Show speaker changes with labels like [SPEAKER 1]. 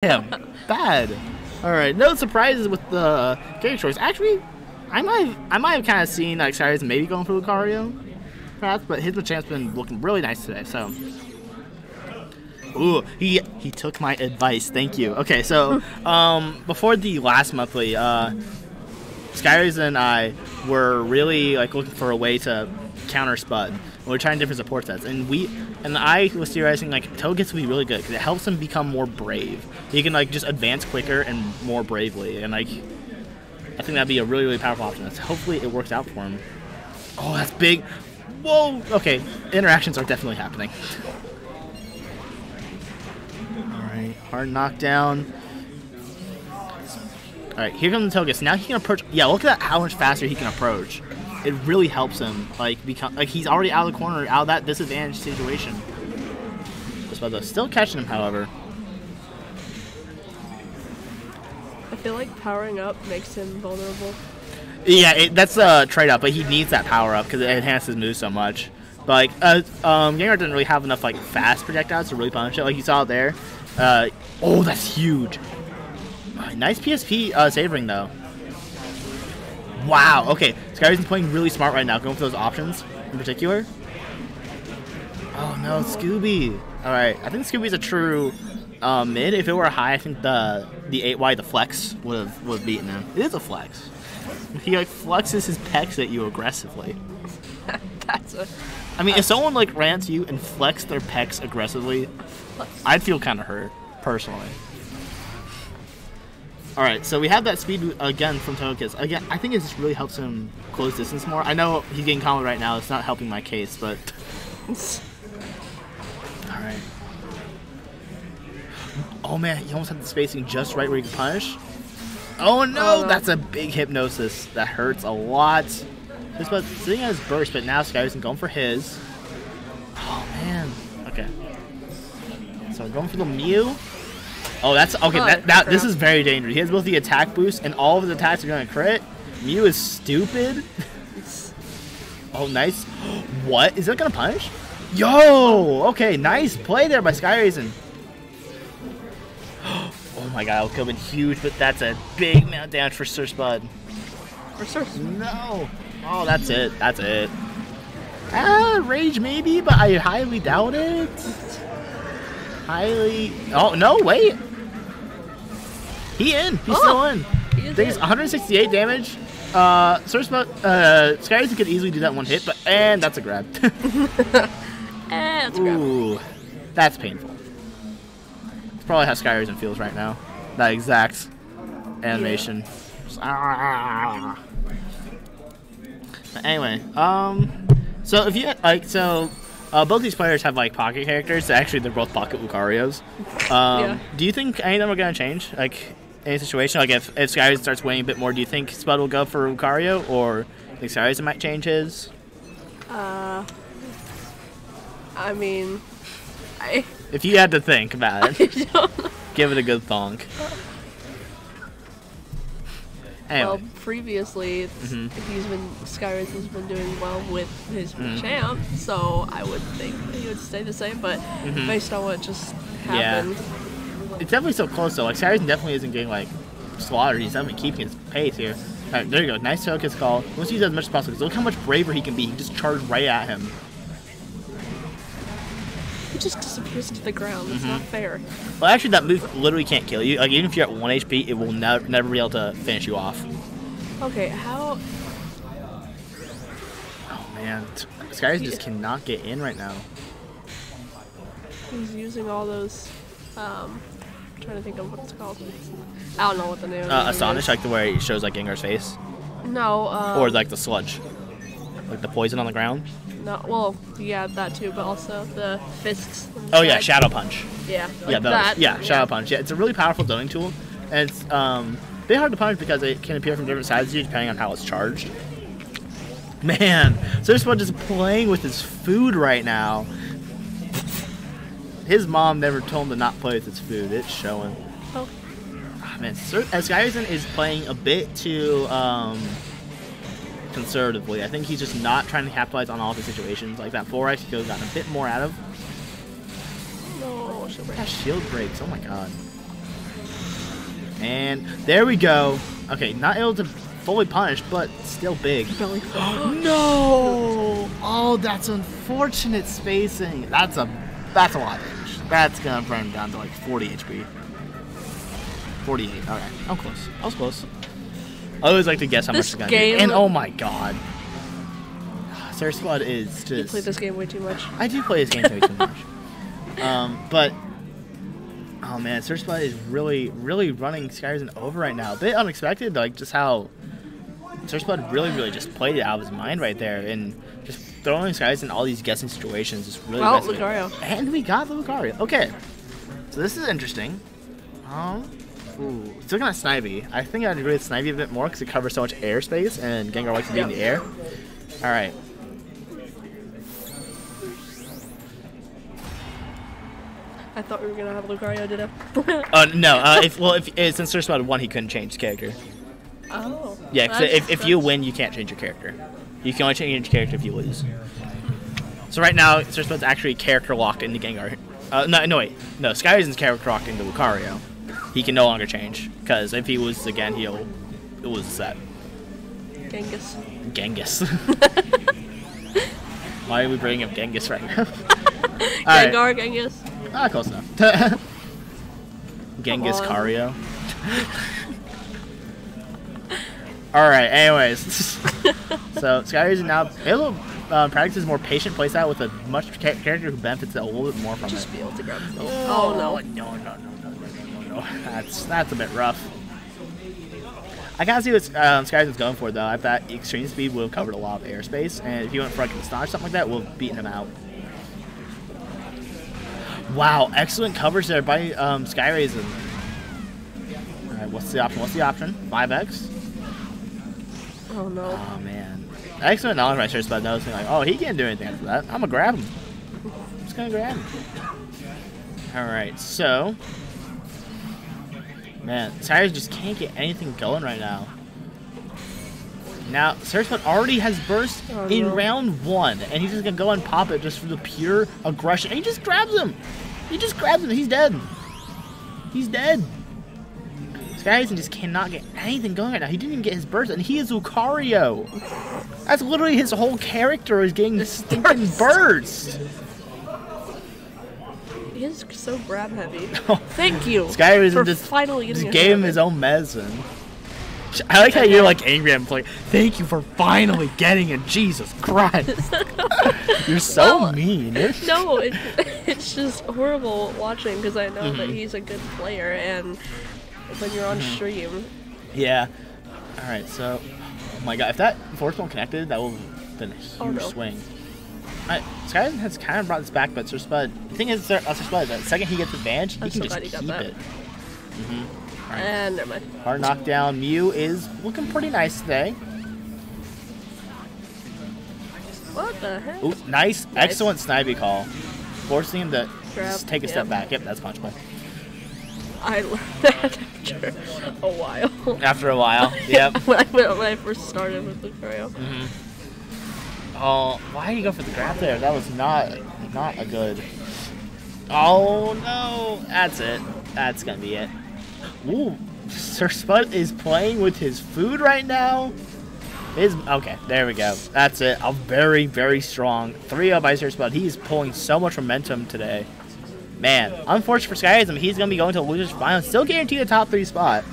[SPEAKER 1] Damn, bad. All right, no surprises with the character choice. Actually, I might have, I might have kind of seen like Cyrus maybe going for Lucario, perhaps, but his chance been looking really nice today. So, ooh, he he took my advice. Thank you. Okay, so um, before the last monthly, uh, and I were really like looking for a way to counter Spud. We are trying different support sets, and we and I was theorizing like Togekiss would be really good because it helps him become more brave. He can like just advance quicker and more bravely, and like I think that'd be a really really powerful option. So hopefully it works out for him. Oh, that's big. Whoa. Okay, interactions are definitely happening. All right, hard knockdown. All right, here comes the Togekiss. Now he can approach. Yeah, look at that, how much faster he can approach it really helps him like become like he's already out of the corner, out of that disadvantaged situation. Still catching him, however.
[SPEAKER 2] I feel like powering up makes him vulnerable.
[SPEAKER 1] Yeah, it, that's a trade up, but he needs that power up because it enhances his move so much. But like, uh, um, Gengar doesn't really have enough like fast projectiles to really punish it. Like you saw there. Uh, oh, that's huge. Nice PSP uh, savoring though. Wow. Okay, Skyry's playing really smart right now, going for those options in particular. Oh no, Scooby. All right, I think Scooby's a true uh, mid. If it were high, I think the the 8Y, the flex, would have would have beaten him. It is a flex. He like flexes his pecs at you aggressively.
[SPEAKER 2] That's a.
[SPEAKER 1] I mean, if someone like ran to you and flexed their pecs aggressively, I'd feel kind of hurt personally. All right, so we have that speed again from Togekiss. Again, I think it just really helps him close distance more. I know he's getting combo right now. It's not helping my case, but... All right. Oh man, he almost had the spacing just right where he could punish. Oh no, oh, that's a big hypnosis. That hurts a lot. Just about sitting at his burst, but now Sky isn't going for his. Oh man. Okay. So going for the Mew. Oh, that's okay. Oh, that, that this is very dangerous. He has both the attack boost and all of his attacks are going to crit. Mew is stupid. oh, nice. What is that going to punish? Yo, okay, nice play there by SkyRasen. Oh my god, it could have been huge, but that's a big amount of damage for Sir Spud.
[SPEAKER 2] For Sir
[SPEAKER 1] No. Oh, that's it. That's it. Ah, rage maybe, but I highly doubt it. Highly. Oh no! Wait. He in. He's oh, still in. He There's 168 damage. Uh, Source uh, Skyrim could easily do that one hit, but and that's a grab.
[SPEAKER 2] and Ooh,
[SPEAKER 1] that's painful. It's probably how Skyrim feels right now. That exact animation. Yeah. Anyway, um, so if you like, so uh, both these players have like pocket characters. Actually, they're both pocket Lucarios. Um, yeah. Do you think any of them are gonna change? Like, any situation? Like if, if Skyrim starts winning a bit more, do you think Spud will go for Lucario, or think Skyrim might change his?
[SPEAKER 2] Uh, I mean, I.
[SPEAKER 1] If you had to think about it, give it a good thonk.
[SPEAKER 2] Anyway. Well, previously, mm-hmm. he's been Skyrus has been doing well with his mm-hmm. champ, so I would think he would stay the same. But mm-hmm. based on what just happened, yeah
[SPEAKER 1] it's definitely so close though. Like Cyrus definitely isn't getting like slaughtered. He's definitely keeping his pace here. All right, there you go. Nice focus call. Let's use as much as possible. Because look how much braver he can be. He just charged right at him.
[SPEAKER 2] He just disappears to the ground. It's mm-hmm. not fair.
[SPEAKER 1] Well, actually, that move literally can't kill you. Like even if you're at one HP, it will never never be able to finish you off.
[SPEAKER 2] Okay, how?
[SPEAKER 1] Oh man, Skyrus just cannot get in right now.
[SPEAKER 2] He's using all those um, I'm trying to think of what it's called. I don't know what the name.
[SPEAKER 1] Uh, Astonish, is. like the way it shows like Gengar's face.
[SPEAKER 2] No. Um,
[SPEAKER 1] or like the sludge, like the poison on the ground.
[SPEAKER 2] No, well, yeah, that too, but also the fists.
[SPEAKER 1] Oh yeah, Shadow Punch.
[SPEAKER 2] Yeah.
[SPEAKER 1] Like yeah, that. Yeah, Shadow yeah. Punch. Yeah, it's a really powerful zoning tool, and it's um, a bit hard to punish because it can appear from different sides of you depending on how it's charged. Man, so this one just playing with his food right now his mom never told him to not play with his food. It's showing. Oh. oh man, Sir, is playing a bit too um, conservatively. I think he's just not trying to capitalize on all the situations. Like that 4X, he could have gotten a bit more out of.
[SPEAKER 2] No,
[SPEAKER 1] shield breaks. shield breaks. Oh my god. And there we go. Okay, not able to fully punish, but still big. No! Oh, that's unfortunate spacing. That's a that's a lot of damage. That's gonna burn down to like 40 HP. 48. Okay, I'm close. I was close. I always like to guess how
[SPEAKER 2] This
[SPEAKER 1] much it's gonna
[SPEAKER 2] game-
[SPEAKER 1] be. And oh my god. Sir Spud is just
[SPEAKER 2] You play this game way too much.
[SPEAKER 1] I do play this game way too much. Um, but oh man, Sir Spud is really, really running Skyrim over right now. A bit unexpected, like just how Sir Spud really, really just played it out of his mind right there, and just throwing guys in all these guessing situations is really.
[SPEAKER 2] Oh,
[SPEAKER 1] it-
[SPEAKER 2] Lucario.
[SPEAKER 1] And we got the Lucario. Okay, so this is interesting. Um. Ooh, still at Snivy. I think I'd agree with Snivy a bit more because it covers so much airspace, and Gengar likes to be in the air. All right.
[SPEAKER 2] I thought we were gonna have Lucario today.
[SPEAKER 1] Uh, no, uh, if well, if uh, since Sir Spud one, he couldn't change his character.
[SPEAKER 2] oh.
[SPEAKER 1] Yeah, 'cause
[SPEAKER 2] That's-
[SPEAKER 1] if, if you win, you can't change your character. You can only change your character if you lose. So right now, Spud's actually character locked into Gengar. Uh, no, no wait, no, SkyRasen's character locked into Lucario. He can no longer change because if he loses again, he'll it was set.
[SPEAKER 2] Genghis.
[SPEAKER 1] Genghis. Why are we bringing up Genghis right now?
[SPEAKER 2] Gengar, Genghis.
[SPEAKER 1] Ah, close enough. Genghis
[SPEAKER 2] on.
[SPEAKER 1] Cario. Alright, anyways. so, Skyrim now to uh, practice more patient playstyle with a much cha- character who benefits a little bit more from
[SPEAKER 2] Just
[SPEAKER 1] it.
[SPEAKER 2] be able to grab the Oh no.
[SPEAKER 1] No, no, no, no, no, no, no. That's, that's a bit rough. I kind of see what um, Skyrim's going for, though. I thought extreme speed would have covered a lot of airspace, and if you went for like a stage something like that, we'll have beaten him out. Wow, excellent coverage there by um, SkyRasen. Alright, what's the option? What's the option? 5x?
[SPEAKER 2] Oh no.
[SPEAKER 1] Oh, man. I actually Excellent knowledge by Sir Spud noticing, like, oh, he can't do anything after that. I'm gonna grab him. I'm just gonna grab him. Alright, so. Man, Cyrus just can't get anything going right now. Now, Saraswat already has burst
[SPEAKER 2] Oh,
[SPEAKER 1] in
[SPEAKER 2] no.
[SPEAKER 1] round one, and he's just gonna go and pop it just for the pure aggression. And he just grabs him. He just grabs him. He's dead. He's dead. Skyzen just cannot get anything going right now. He didn't even get his burst, and he is Lucario. That's literally his whole character is getting stinking burst.
[SPEAKER 2] He is so grab heavy. Thank you for
[SPEAKER 1] just,
[SPEAKER 2] finally
[SPEAKER 1] just gave him his own medicine. I like how you're like angry at him, like, thank you for finally getting it. Jesus Christ. you're so
[SPEAKER 2] Well,
[SPEAKER 1] mean.
[SPEAKER 2] No, it, it's just horrible watching because I know
[SPEAKER 1] Mm-hmm.
[SPEAKER 2] that he's a good player, and when you're on stream,
[SPEAKER 1] Yeah. Alright, so. Oh my god, if that force one connected, that would have been a huge
[SPEAKER 2] Oh, no.
[SPEAKER 1] swing. Alright, Skyrim has kind of brought this back, but Sir Spud. The thing is, Sir, uh, Sir Spud, the second he gets advantage, he
[SPEAKER 2] I'm
[SPEAKER 1] can
[SPEAKER 2] so
[SPEAKER 1] just keep it. Mm-hmm. Alright.
[SPEAKER 2] and never mind.
[SPEAKER 1] Hard knockdown. Mew is looking pretty nice today.
[SPEAKER 2] What the heck?
[SPEAKER 1] Ooh, nice,
[SPEAKER 2] Nice.
[SPEAKER 1] excellent Snivy call. Forcing him to
[SPEAKER 2] Grab,
[SPEAKER 1] take a step back. Yep, that's punch punchable.
[SPEAKER 2] I learned that after a while.
[SPEAKER 1] After a while. Yep.
[SPEAKER 2] when, I, when I first started with Lucario. Mm-hmm.
[SPEAKER 1] Oh, why did you go for the grab there? That was not not a good. Oh no, that's it. That's gonna be it. Ooh, Sir Spud is playing with his food right now. His okay, there we go. That's it. A very very strong three up by Sir Spud. He's pulling so much momentum today. Man, unfortunate for Skyism, he's gonna be going to the losers final, still guaranteed a top three spot.